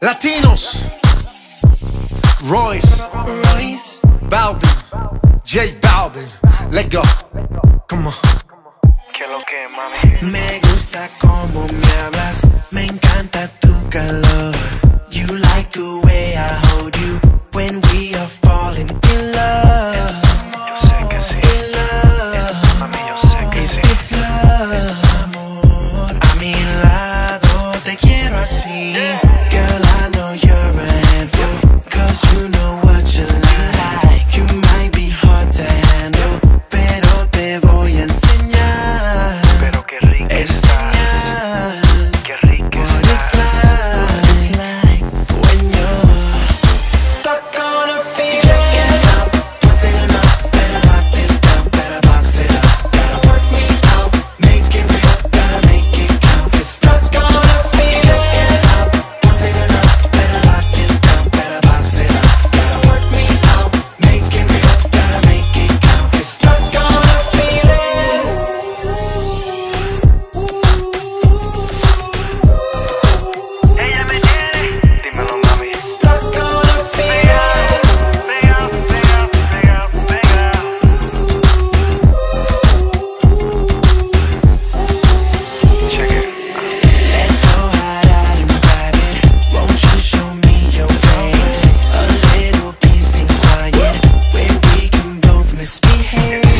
Latinos. Royce. Royce. Balvin. J Balvin. Let go. Come on. Me gusta cómo me hablas. Me encanta tu calor.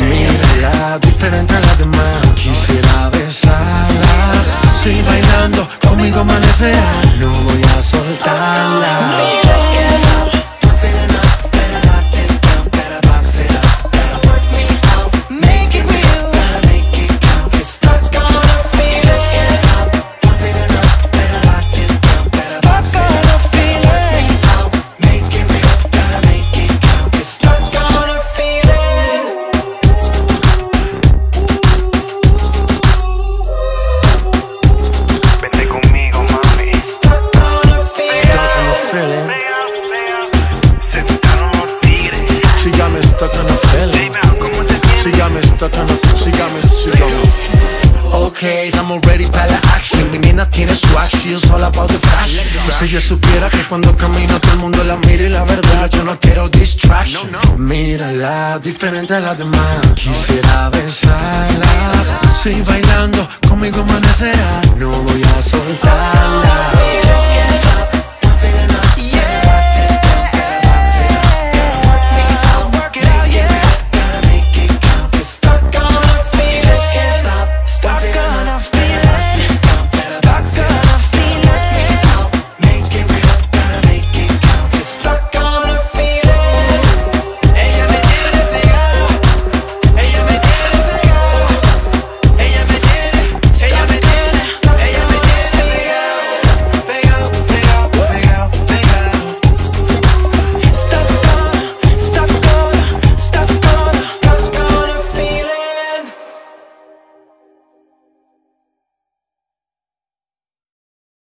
Mírala, diferente a las demás. Quisiera besarla. Si bailando conmigo amanecerá No voy a soltarla. sígame, sígame. Ok, I'm already para la action. Mi nena tiene swag, she all about the fashion. Si yo supiera que cuando camino todo el mundo la mira Y la verdad, yo no quiero distraction Mírala, diferente a las demás. Quisiera besarla Si bailando conmigo amanecerá. No voy a soltar